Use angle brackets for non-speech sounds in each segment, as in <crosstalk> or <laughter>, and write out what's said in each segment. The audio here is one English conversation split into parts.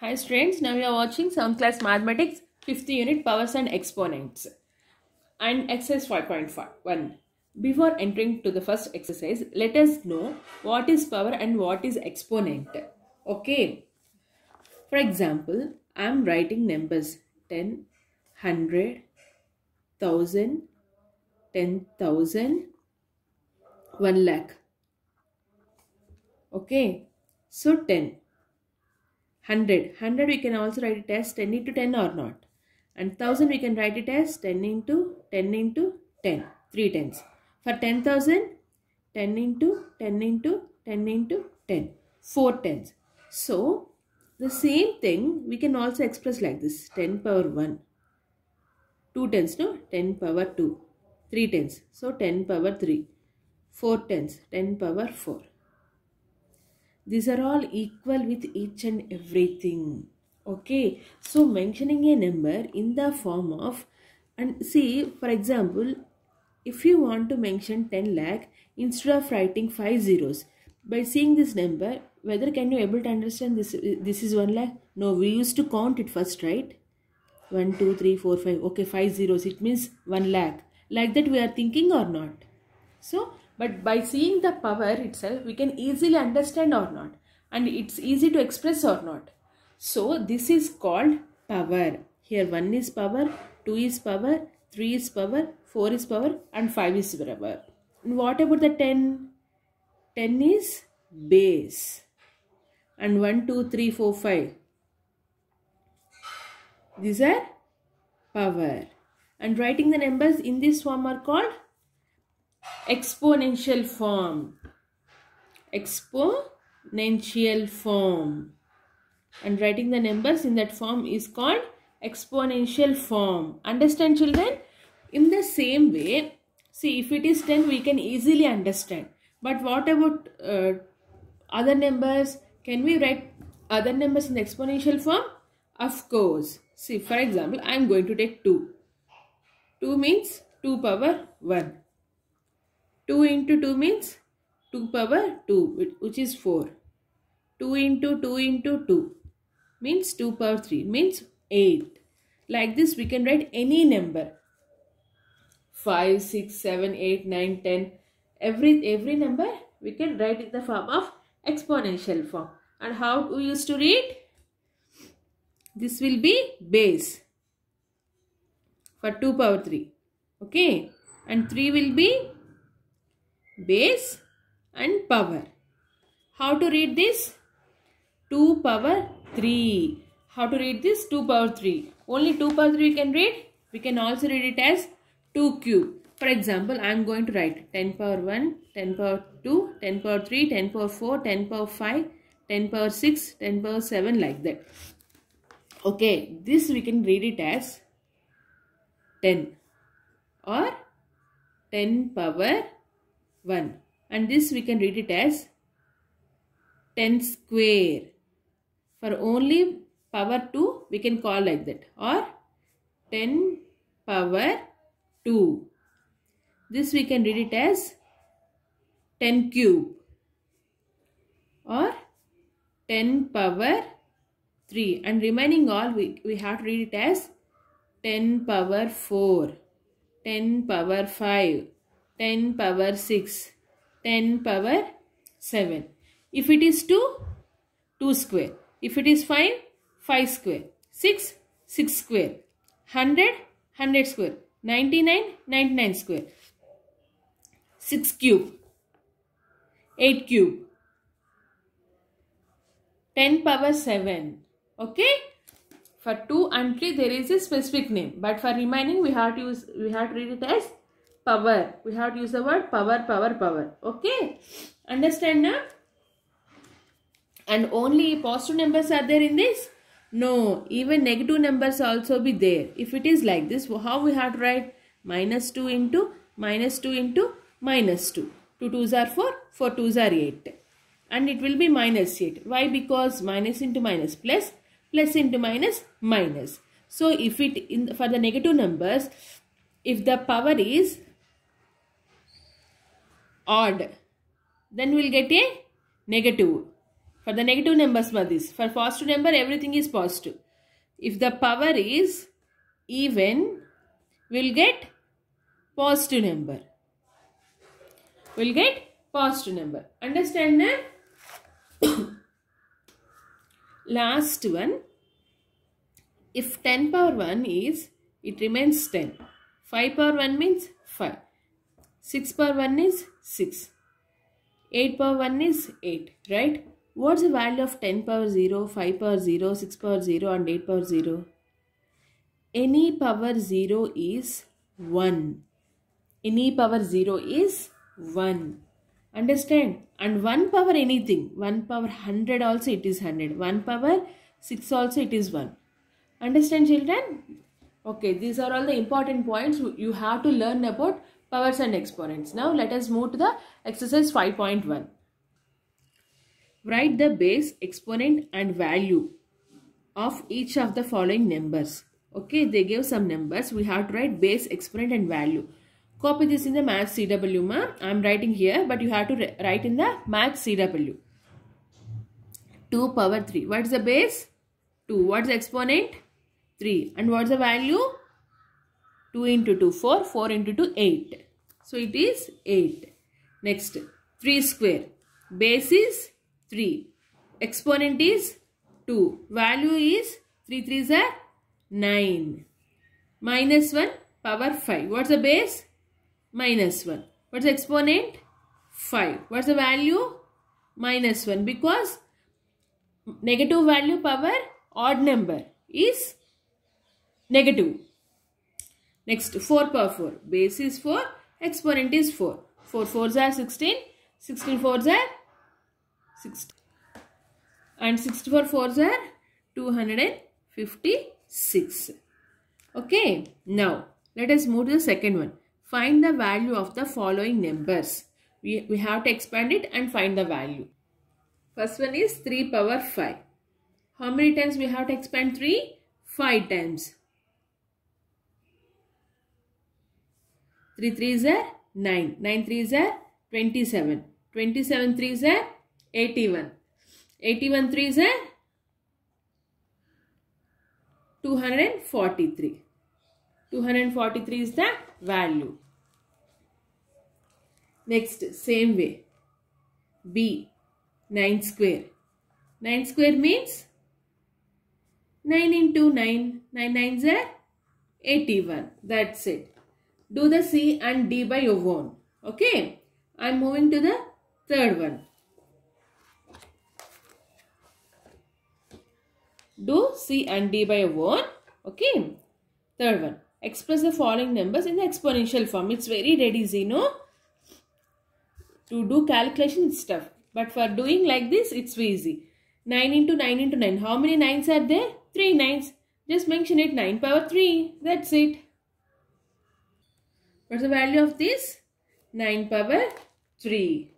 Hi students, now we are watching 7th class mathematics 5th unit powers and exponents and exercise 5.1. Before entering to the first exercise, let us know what is power and what is exponent. Okay. For example, I am writing numbers 10, 100, 1000, 10,000, 1 lakh. Okay. So 10. 100 100 we can also write it as 10 into 10 or not. And 1000 we can write it as 10 into 10 into 10 3 tens. For 10000 10 into 10 into 10 into 10 4 tens. So the same thing we can also express like this. 10 power 1 2 tens no? 10 power 2 3 tens. So 10 power 3 4 tens. 10 power 4 these are all equal with each and everything. Okay. So mentioning a number in the form of and see for example if you want to mention 10 lakh instead of writing five zeros by seeing this number whether can you able to understand this this is 1 lakh? No we used to count it first right? 1 2 3 4 5 okay five zeros it means 1 lakh. Like that we are thinking or not? So but by seeing the power itself, we can easily understand or not. And it's easy to express or not. So this is called power. Here 1 is power, 2 is power, 3 is power, 4 is power and 5 is power. And what about the 10? 10 is base. And 1, 2, 3, 4, 5. These are power. And writing the numbers in this form are called exponential form. Exponential form. And writing the numbers in that form is called exponential form. Understand children? In the same way see if it is 10 we can easily understand. But what about uh, other numbers? Can we write other numbers in the exponential form? Of course. See for example i am going to take 2 2 means 2 power 1 2 into 2 means 2 power 2 which is 4. 2 into 2 into 2 means 2 power 3 means 8. Like this we can write any number. 5, 6, 7, 8, 9, 10. Every, every number we can write in the form of exponential form. And how we used to read? This will be base for 2 power 3. Okay. And 3 will be base and power. How to read this? 2 power 3. How to read this? 2 power 3. Only 2 power 3 we can read. We can also read it as 2 cube. For example, I am going to write 10 power 1, 10 power 2, 10 power 3, 10 power 4, 10 power 5, 10 power 6, 10 power 7 like that. Okay, this we can read it as 10 or 10 power 1 and this we can read it as 10 square. For only power 2 we can call like that. Or 10 power 2 this we can read it as 10 cube. Or 10 power 3 and remaining all we, we have to read it as 10 power 4 10 power 5 10 power 6, 10 power 7. If it is 2, 2 square. If it is 5, 5 square. 6, 6 square. 100, 100 square. 99, 99 square. 6 cube. 8 cube. 10 power 7. Okay? For 2 and 3 there is a specific name. But for remaining we have to use we have to read it as power. We have to use the word power, power, power. Okay. Understand now? And only positive numbers are there in this? No. Even negative numbers also be there. If it is like this, how we have to write? Minus 2 into minus 2 into minus 2. 2 2s are 4, 4 2s are 8. And it will be minus 8. Why? Because minus into minus plus, plus into minus, minus. So if it in for the negative numbers, if the power is odd then we'll get a negative For the negative numbers for this. For positive number, everything is positive. If the power is even, we'll get positive number. We'll get positive number. Understand that? <coughs> Last one. If 10 power 1 is, it remains 10. 5 power 1 means 5. 6 power 1 is 6. 8 power 1 is 8, right? What's the value of 10 power 0, 5 power 0, 6 power 0 and 8 power 0? Any power 0 is 1. Any power 0 is 1. Understand? And 1 power anything. 1 power 100 also it is 100. 1 power 6 also it is 1. Understand children? Okay, these are all the important points you have to learn about powers and exponents. Now let us move to the exercise 5.1. Write the base, exponent and value of each of the following numbers. Okay, they gave some numbers. We have to write base, exponent and value. Copy this in the math CW ma. I am writing here but you have to write in the math CW. 2 power 3. What is the base? 2. What is the exponent? 3. And what is the value? 2 into 2, 4. 4 into 2, 8. So it is 8. Next, 3 square. Base is 3. Exponent is 2. Value is 3 3s are 9. Minus 1 power 5. What's the base? Minus 1. What's the exponent? 5. What's the value? Minus 1 because negative value power odd number is negative. Next 4 power 4. Base is 4. Exponent is 4. 4 4s are 16. 16 4s are 60. And 64 4s are 256. Okay. Now let us move to the second one. Find the value of the following numbers. We, we have to expand it and find the value. First one is 3 power 5. How many times we have to expand 3? 5 times. 3 3s are 9. 9 3s are 27. 27 3s are 81. 81 3s are 243. 243 is the value. Next, same way. B, 9 square. 9 square means 9 into 9. 9 9s are 81. That's it. Do the C and D by your own. Okay. I'm moving to the third one. Do C and D by your own. Okay. Third one. Express the following numbers in the exponential form. It's very dead easy, no? To do calculation stuff. But for doing like this, it's very easy. 9 into 9 into 9. How many 9s are there? 3 9s. Just mention it 9 power 3. That's it. What's the value of this? 9 power 3.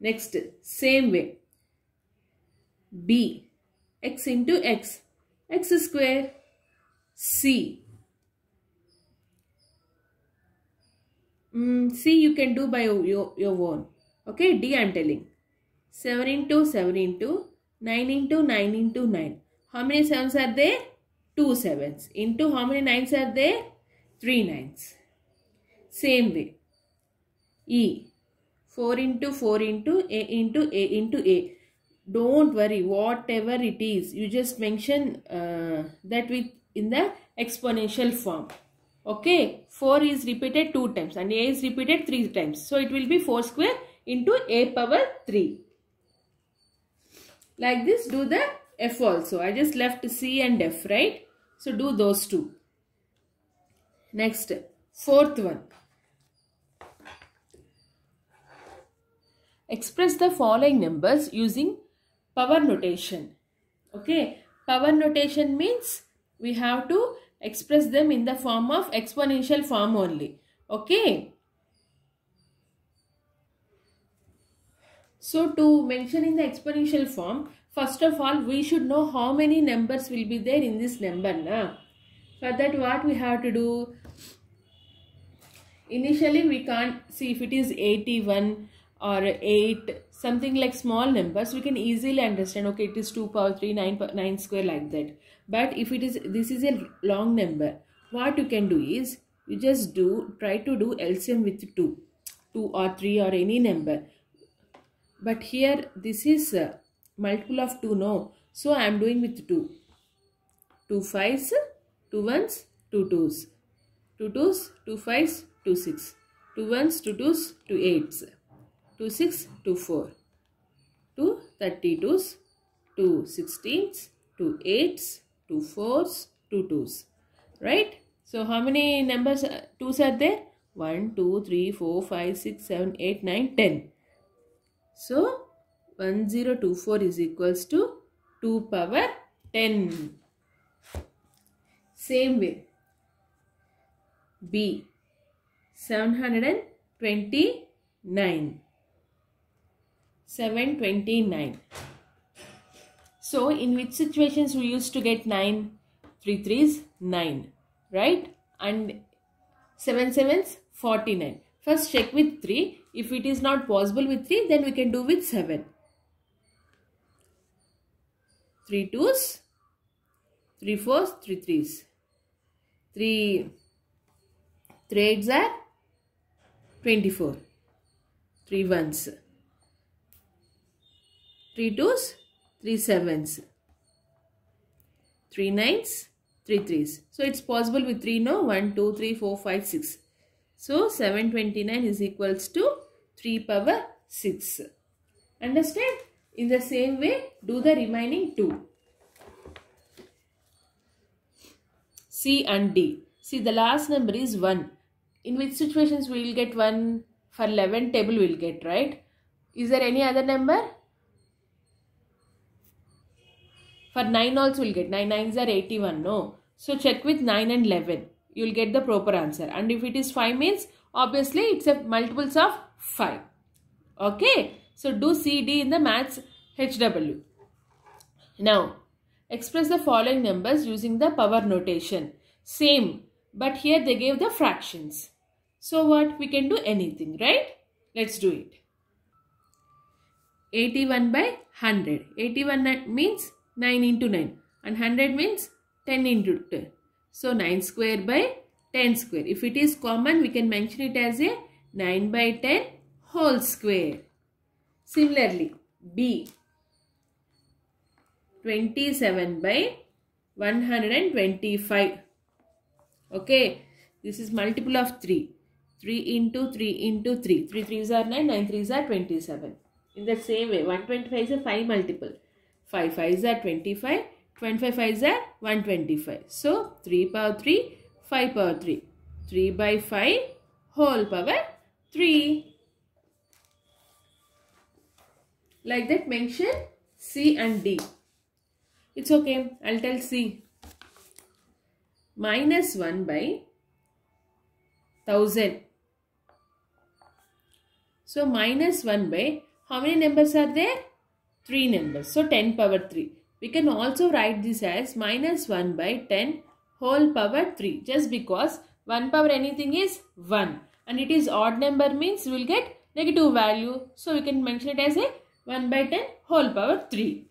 Next, same way. B. X into X. X square. C. Mm, C you can do by your, your own. Okay, D I am telling. 7 into 7 into 9 into 9 into 9. How many 7s are there? 2 7s. Into how many 9s are there? 3 9s. Same way. E. 4 into 4 into A into A into A. Don't worry, whatever it is, you just mention uh, that with in the exponential form. Okay, 4 is repeated 2 times and A is repeated 3 times. So it will be 4 square into A power 3. Like this, do the F also. I just left C and F, right? So do those two. Next, fourth one. Express the following numbers using power notation. Okay, power notation means we have to express them in the form of exponential form only. Okay. So to mention in the exponential form, first of all, we should know how many numbers will be there in this number. Na? For that what we have to do? Initially we can't see if it is 81 or 8 something like small numbers we can easily understand okay it is 2 power 3 9 9 square like that. But if it is this is a long number what you can do is you just do try to do LCM with 2 2 or 3 or any number. But here this is multiple of 2 no? So I am doing with 2 2 fives 2 ones 2 twos. 2 twos 2 fives 2 six. 2 ones 2 twos 2 eights 2 6 2 4 2 32s 2 16s 2 8s 2 4s 2 2s right? So how many numbers uh, 2s are there? 1 2 3 4 5 6 7 8 9 10 so 1024 is equals to 2 power 10 same way. B 729 729. So in which situations we used to get 9? 3 3s 9. Right? And 7 7s 49. First check with 3. If it is not possible with 3 then we can do with 7. 3 2s 3 4s 3 3s. 3 3 8s are 24. 3 1s. 3 twos, 3 sevens, 3 nines, 3 threes. So it's possible with 3 no 1, 2, 3, 4, 5, 6. So 729 is equals to 3 power 6. Understand? In the same way, do the remaining 2. C and D. See the last number is 1. In which situations we will get 1 for 11 table we will get right. Is there any other number? For 9 also will get 9 9s are 81 no. So check with 9 and 11. You will get the proper answer. And if it is 5 means obviously it's a multiples of 5. Okay. So do CD in the maths HW. Now express the following numbers using the power notation. Same but here they gave the fractions. So what? We can do anything, right? Let's do it. 81 by 100. 81 means 9 into 9 and 100 means 10 into 10. So 9 square by 10 square. If it is common we can mention it as a 9 by 10 whole square. Similarly B 27 by 125. Okay. This is multiple of 3. 3 into 3 into 3. 3 3s are 9, 9 3s are 27. In the same way, 125 is a 5 multiple. 5 5s are 25. 25 5s are 125. So 3 power 3, 5 power 3. 3 by 5 whole power 3. Like that mention C and D. It's okay. I'll tell C. Minus 1 by 1000. So minus 1 by how many numbers are there? 3 numbers. So 10 power 3. We can also write this as minus 1 by 10 whole power 3. Just because 1 power anything is 1. And it is odd number means we will get negative value. So we can mention it as a 1 by 10 whole power 3.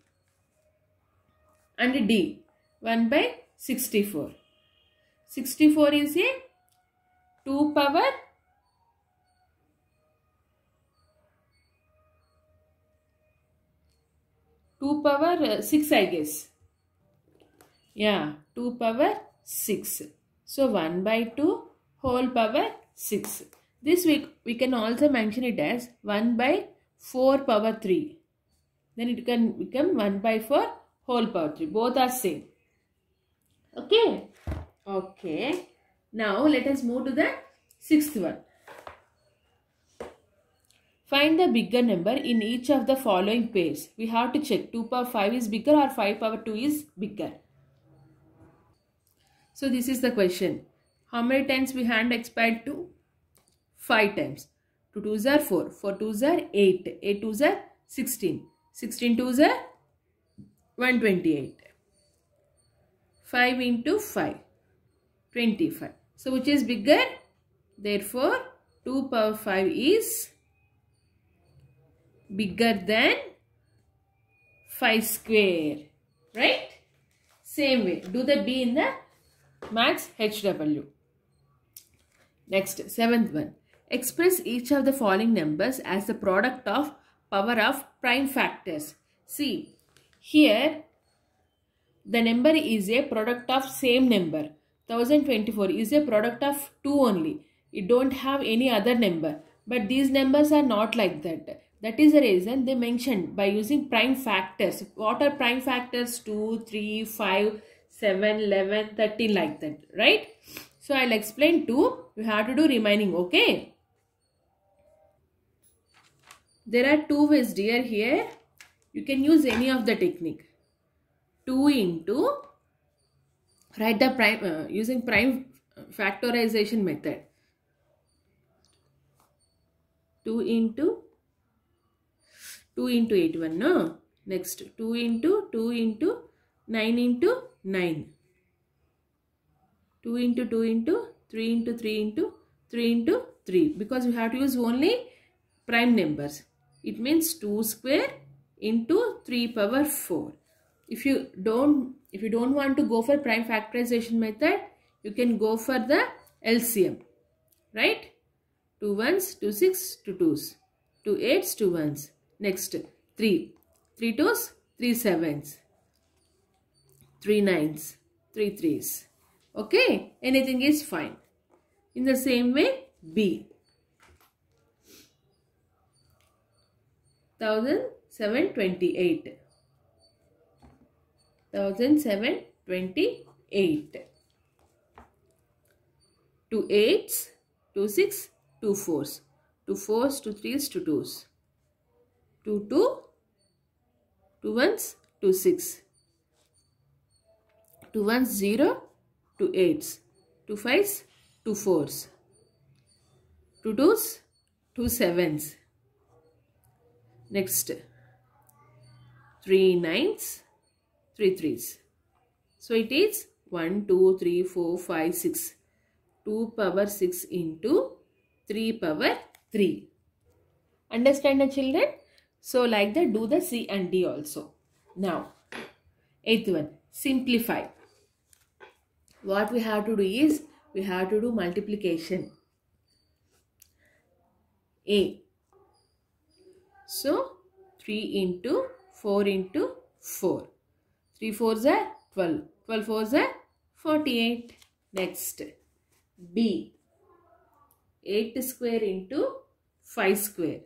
And D 1 by 64. 64 is a 2 power 2 power uh, 6 I guess. Yeah, 2 power 6. So 1 by 2 whole power 6. This we, we can also mention it as 1 by 4 power 3. Then it can become 1 by 4 whole power 3. Both are same. Okay. Okay. Now let us move to the sixth one. Find the bigger number in each of the following pairs. We have to check 2 power 5 is bigger or 5 power 2 is bigger. So this is the question. How many times we hand expand to? 5 times. 2 2s are 4. 4 2s are 8. 8 2s are 16. 16 2s are 128. 5 into 5. 25. So which is bigger? Therefore 2 power 5 is bigger than 5 square. Right? Same way. Do the B in the max HW. Next, seventh one. Express each of the following numbers as the product of power of prime factors. See, here the number is a product of same number. 1024 is a product of 2 only. It don't have any other number. But these numbers are not like that. That is the reason they mentioned by using prime factors. What are prime factors? 2, 3, 5, 7, 11, 13 like that. Right? So I'll explain 2. You have to do remaining. Okay? There are two ways dear here. You can use any of the technique. 2 into write the prime uh, using prime factorization method 2 into 2 into 8 1 no? Next 2 into 2 into 9 into 9 2 into 2 into 3 into 3 into 3 into 3 because we have to use only prime numbers. It means 2 square into 3 power 4 if you don't if you don't want to go for prime factorization method you can go for the LCM right? 2 ones 2 6 2 twos. 2 eights 2 ones next 3 3 twos 3 sevens. 3 nines 3 threes. Okay anything is fine. In the same way B. 1728 1728 two eights, two six, two fours, two fours, two threes, two twos, two two, two ones, two six, two ones zero, two eights, two fives, two fours, two twos, two sevens. Next, three nines, three threes. So it is 1, 2, 3, 4, 5, 6. 2 power 6 into 3 power 3. Understand the children? So like that do the C and D also. Now, eighth one, simplify. What we have to do is, we have to do multiplication. A. So, 3 into 4 into 4. 3 fours are 12. 12 fours are 48. Next. B. 8 square into 5 square.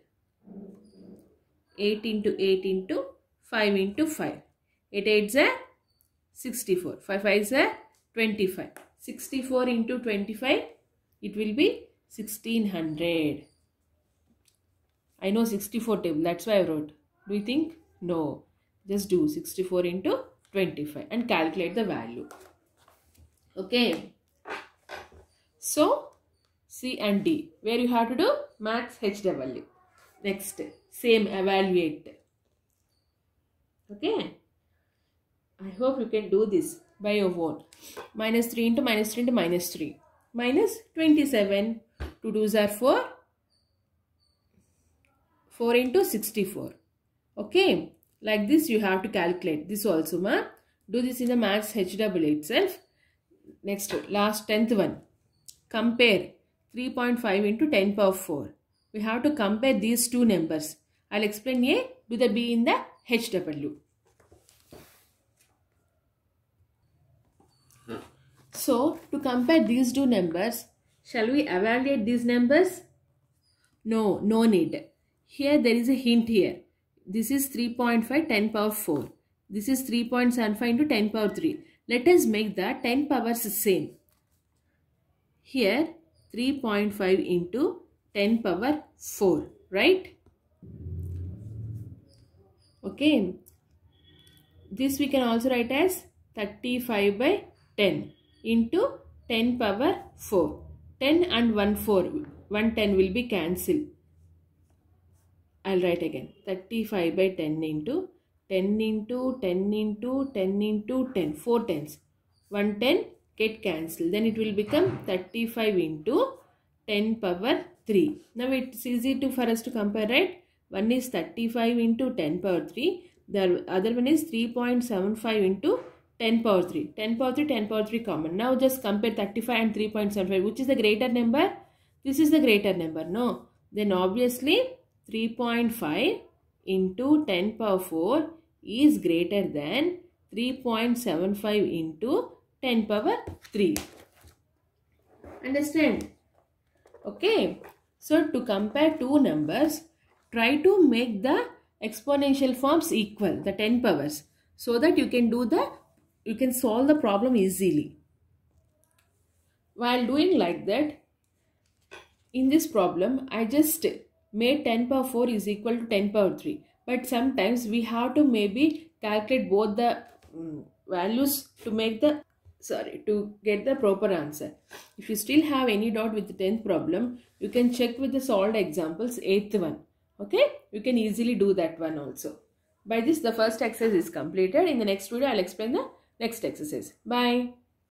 8 into 8 into 5 into 5. 8 8s are 64. 5 5s are 25. 64 into 25, it will be 1600. I know 64 table, that's why I wrote. Do you think? No. Just do 64 into 25 and calculate the value. Okay. So, C and D. Where you have to do? Max HW. Next, same evaluate. Okay. I hope you can do this by your own. Minus 3 into minus 3 into minus 3. Minus 27. 2 2s are 4. 4 into 64. Okay. Like this you have to calculate. This also ma. Do this in the max HW itself. Next, last 10th one. Compare 3.5 into 10 power 4. We have to compare these two numbers. I'll explain A. Do the B in the HW. So, to compare these two numbers, shall we evaluate these numbers? No, no need. Here there is a hint here. This is 3.5 10 power 4. This is 3.75 into 10 power 3. Let us make the 10 powers same. Here 3.5 into 10 power 4. Right? Okay. This we can also write as 35 by 10 into 10 power 4. 10 and 1 4. 1 10 will be cancelled. I'll write again. 35 by 10 into 10 into 10 into 10 into 10. 4 tens. 1 10 get cancelled. Then it will become 35 into 10 power 3. Now it's easy to for us to compare, right? One is 35 into 10 power 3. The other one is 3.75 into 10 power 3. 10 power 3, 10 power 3 common. Now just compare 35 and 3.75. Which is the greater number? This is the greater number. No. Then obviously 3.5 into 10 power 4 is greater than 3.75 into 10 power 3. Understand? Okay. So to compare two numbers, try to make the exponential forms equal, the 10 powers, so that you can do the, you can solve the problem easily. While doing like that, in this problem, I just made 10 power 4 is equal to 10 power 3. But sometimes we have to maybe calculate both the um, values to make the sorry to get the proper answer. If you still have any doubt with the 10th problem you can check with the solved examples 8th one. Okay? You can easily do that one also. By this the first exercise is completed. In the next video i'll explain the next exercise. Bye